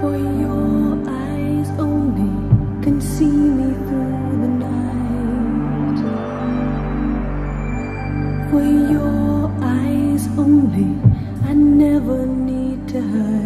For your eyes only can see me through the night. For your eyes only I never need to hide